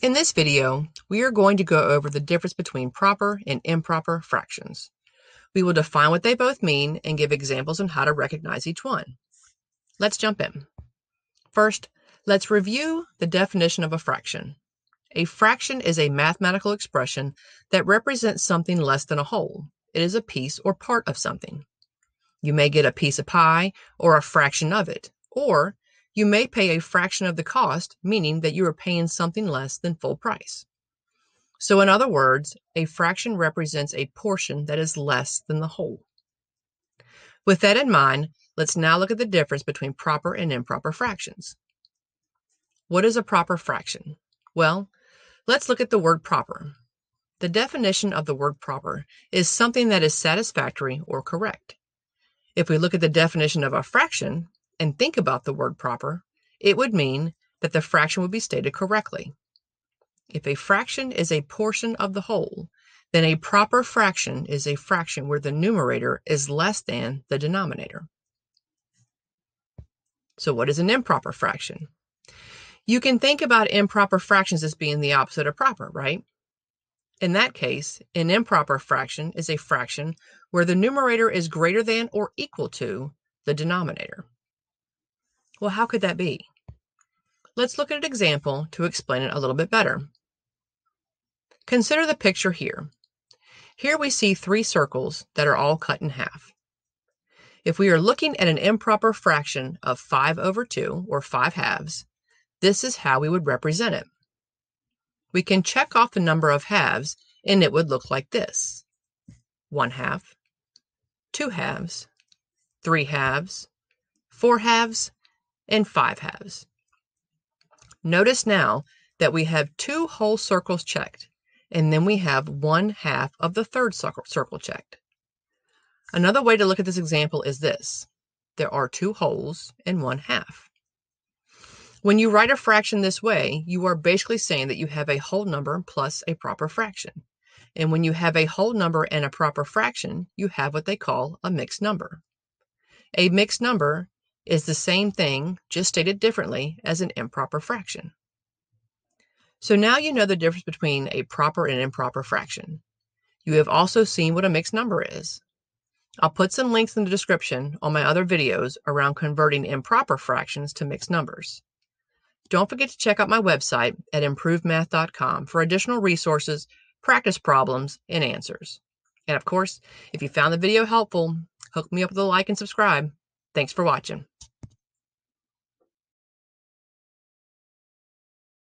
In this video, we are going to go over the difference between proper and improper fractions. We will define what they both mean and give examples on how to recognize each one. Let's jump in. First, let's review the definition of a fraction. A fraction is a mathematical expression that represents something less than a whole. It is a piece or part of something. You may get a piece of pie or a fraction of it, or you may pay a fraction of the cost, meaning that you are paying something less than full price. So, in other words, a fraction represents a portion that is less than the whole. With that in mind, let's now look at the difference between proper and improper fractions. What is a proper fraction? Well, let's look at the word proper. The definition of the word proper is something that is satisfactory or correct. If we look at the definition of a fraction, and think about the word proper, it would mean that the fraction would be stated correctly. If a fraction is a portion of the whole, then a proper fraction is a fraction where the numerator is less than the denominator. So what is an improper fraction? You can think about improper fractions as being the opposite of proper, right? In that case, an improper fraction is a fraction where the numerator is greater than or equal to the denominator. Well, how could that be? Let's look at an example to explain it a little bit better. Consider the picture here. Here we see three circles that are all cut in half. If we are looking at an improper fraction of 5 over 2, or 5 halves, this is how we would represent it. We can check off the number of halves, and it would look like this. 1 half, 2 halves, 3 halves, 4 halves, and 5 halves. Notice now that we have two whole circles checked, and then we have one half of the third circle, circle checked. Another way to look at this example is this. There are two wholes and one half. When you write a fraction this way, you are basically saying that you have a whole number plus a proper fraction. And when you have a whole number and a proper fraction, you have what they call a mixed number. A mixed number is the same thing, just stated differently, as an improper fraction. So now you know the difference between a proper and improper fraction. You have also seen what a mixed number is. I'll put some links in the description on my other videos around converting improper fractions to mixed numbers. Don't forget to check out my website at improvedmath.com for additional resources, practice problems, and answers. And of course, if you found the video helpful, hook me up with a like and subscribe. Thanks for watching.